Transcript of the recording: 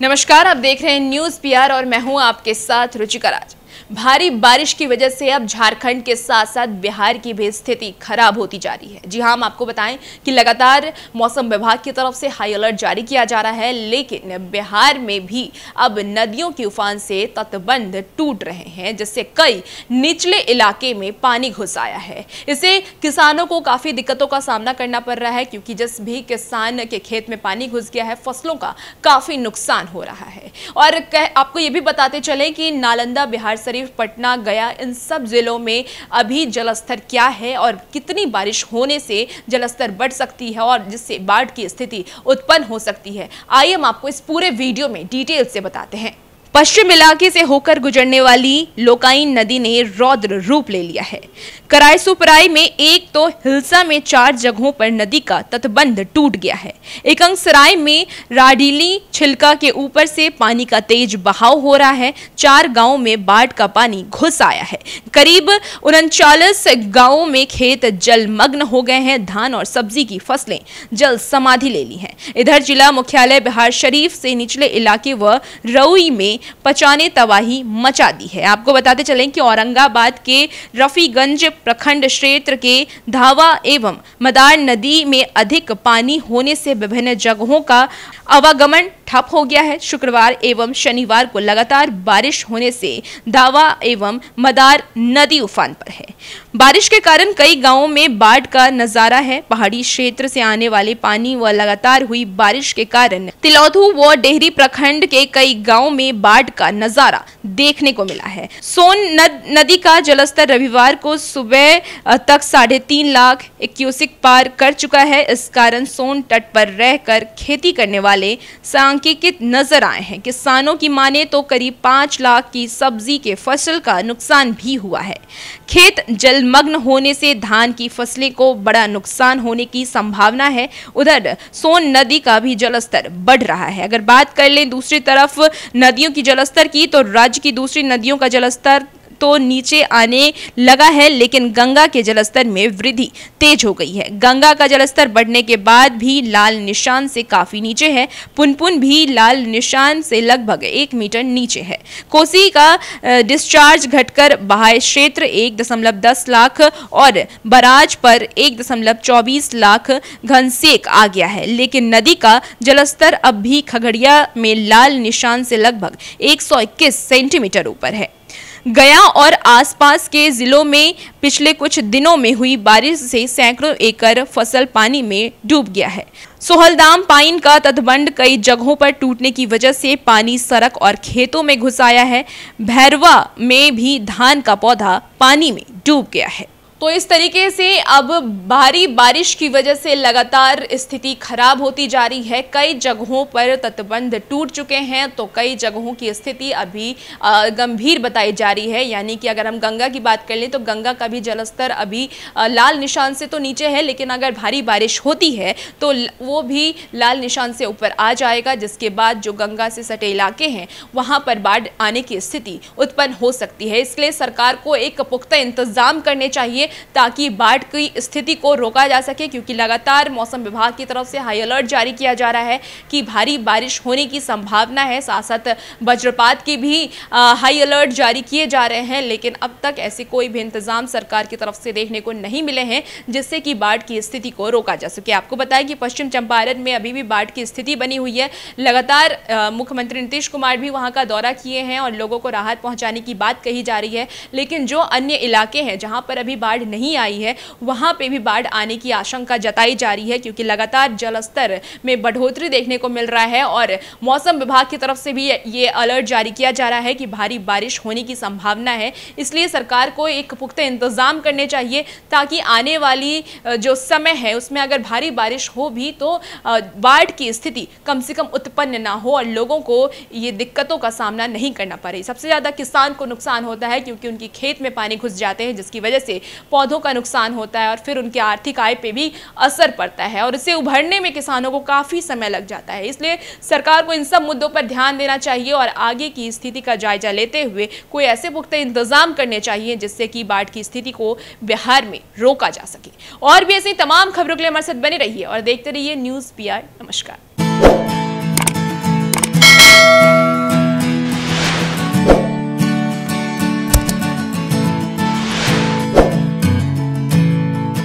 नमस्कार आप देख रहे हैं न्यूज़ पीआर और मैं हूँ आपके साथ रुचिका राज। भारी बारिश की वजह से अब झारखंड के साथ साथ बिहार की भी स्थिति खराब होती जा रही है। जी हाँ हम आपको बताएँ कि लगातार मौसम विभाग की तरफ़ से हाई अलर्ट जारी किया जा रहा है, लेकिन बिहार में भी अब नदियों के उफान से तटबंध टूट रहे हैं, जिससे कई निचले इलाके में पानी घुस आया है। इससे किसानों को काफ़ी दिक्कतों का सामना करना पड़ रहा है, क्योंकि जिस भी किसान के खेत में पानी घुस गया है, फ़सलों का काफ़ी नुकसान हो रहा है। और आपको ये भी बताते चले कि नालंदा, बिहार शरीफ पटना गया, इन सब जिलों में अभी जलस्तर क्या है और कितनी बारिश होने से जलस्तर बढ़ सकती है और जिससे बाढ़ की स्थिति उत्पन्न हो सकती है। आइए हम आपको इस पूरे वीडियो में डिटेल से बताते हैं। पश्चिम इलाके से होकर गुजरने वाली लोकाइन नदी ने रौद्र रूप ले लिया है। कराई सुपराई में एक तो हिलसा में चार जगहों पर नदी का तटबंध टूट गया है। एक सराय में राडीली छिलका के ऊपर से पानी का तेज बहाव हो रहा है। चार गाँवों में बाढ़ का पानी घुस आया है। करीब उनचालीस गाँवों में खेत जलमग्न हो गए हैं। धान और सब्ज़ी की फ़सलें जल समाधि ले ली हैं। इधर जिला मुख्यालय बिहार शरीफ से निचले इलाके व रउई में पचाने तबाही मचा दी है। आपको बताते चलें कि औरंगाबाद के रफीगंज प्रखंड क्षेत्र के धावा एवं मदार नदी में अधिक पानी होने से विभिन्न जगहों का आवागमन ठप हो गया है। शुक्रवार एवं शनिवार को लगातार बारिश होने से दावा एवं मदार नदी उफान पर है। बारिश के कारण कई गाँवों में बाढ़ का नज़ारा है। पहाड़ी क्षेत्र से आने वाले पानी व लगातार हुई बारिश के कारण तिलौधु व डेहरी प्रखंड के कई गाँवों में बाढ़ का नज़ारा देखने को मिला है। सोन नद, नदी का जलस्तर रविवार को सुबह तक साढ़े तीन लाख इक्यूसिक पार कर चुका है। इस कारण सोन तट पर रहकर खेती करने वाले सांकेतिक नज़र आए हैं। किसानों की माने तो करीब पाँच लाख की सब्ज़ी के फ़सल का नुकसान भी हुआ है। खेत जलमग्न होने से धान की फ़सलें को बड़ा नुकसान होने की संभावना है। उधर सोन नदी का भी जलस्तर बढ़ रहा है। अगर बात कर लें दूसरी तरफ़ नदियों की जलस्तर की तो राज्य की दूसरी नदियों का जलस्तर तो नीचे आने लगा है, लेकिन गंगा के जलस्तर में वृद्धि तेज हो गई है। गंगा का जलस्तर बढ़ने के बाद भी लाल निशान से काफ़ी नीचे है। पुनपुन भी लाल निशान से लगभग एक मीटर नीचे है। कोसी का डिस्चार्ज घटकर बहाय क्षेत्र एक दशमलव दस लाख और बराज पर एक दशमलव चौबीस लाख घनसेक आ गया है। लेकिन नदी का जलस्तर अब भी खगड़िया में लाल निशान से लगभग 121 सेंटीमीटर ऊपर है। गया और आसपास के जिलों में पिछले कुछ दिनों में हुई बारिश से सैकड़ों एकड़ फ़सल पानी में डूब गया है। सोहलदाम पाइन का तटबंध कई जगहों पर टूटने की वजह से पानी सड़क और खेतों में घुस आया है। भैरवा में भी धान का पौधा पानी में डूब गया है। तो इस तरीके से अब भारी बारिश की वजह से लगातार स्थिति खराब होती जा रही है। कई जगहों पर तटबंध टूट चुके हैं तो कई जगहों की स्थिति अभी गंभीर बताई जा रही है। यानी कि अगर हम गंगा की बात कर लें तो गंगा का भी जलस्तर अभी लाल निशान से तो नीचे है, लेकिन अगर भारी बारिश होती है तो वो भी लाल निशान से ऊपर आ जाएगा, जिसके बाद जो गंगा से सटे इलाके हैं, वहाँ पर बाढ़ आने की स्थिति उत्पन्न हो सकती है। इसलिए सरकार को एक पुख्ता इंतज़ाम करने चाहिए ताकि बाढ़ की स्थिति को रोका जा सके, क्योंकि लगातार मौसम विभाग की तरफ़ से हाई अलर्ट जारी किया जा रहा है कि भारी बारिश होने की संभावना है। साथ साथ वज्रपात की भी हाई अलर्ट जारी किए जा रहे हैं, लेकिन अब तक ऐसे कोई भी इंतज़ाम सरकार की तरफ़ से देखने को नहीं मिले हैं, जिससे कि बाढ़ की स्थिति को रोका जा सके। आपको बताया कि पश्चिम चंपारण में अभी भी बाढ़ की स्थिति बनी हुई है। लगातार मुख्यमंत्री नीतीश कुमार भी वहाँ का दौरा किए हैं और लोगों को राहत पहुँचाने की बात कही जा रही है। लेकिन जो अन्य इलाके हैं, जहाँ पर अभी बाढ़ नहीं आई है, वहाँ पे भी बाढ़ आने की आशंका जताई जा रही है, क्योंकि लगातार जलस्तर में बढ़ोतरी देखने को मिल रहा है और मौसम विभाग की तरफ़ से भी ये अलर्ट जारी किया जा रहा है कि भारी बारिश होने की संभावना है। इसलिए सरकार को एक पुख्ता इंतज़ाम करने चाहिए, ताकि आने वाली जो समय है, उसमें अगर भारी बारिश हो भी तो बाढ़ की स्थिति कम से कम उत्पन्न ना हो और लोगों को ये दिक्कतों का सामना नहीं करना पड़े। सबसे ज़्यादा किसान को नुकसान होता है, क्योंकि उनकी खेत में पानी घुस जाते हैं, जिसकी वजह से पौधों का नुकसान होता है और फिर उनकी आर्थिक आय पर भी असर पड़ता है और इससे उभरने में किसानों को काफ़ी समय लग जाता है। इसलिए सरकार को इन सब मुद्दों पर ध्यान देना चाहिए और आगे की स्थिति का जायजा लेते हुए कोई ऐसे पुख्ते इंतज़ाम करने चाहिए जिससे कि बाढ़ की स्थिति को बिहार में रोका जा सके। और भी ऐसी तमाम खबरों के लिए हमारे साथ बने रहिए और देखते रहिए न्यूज़ पी नमस्कार।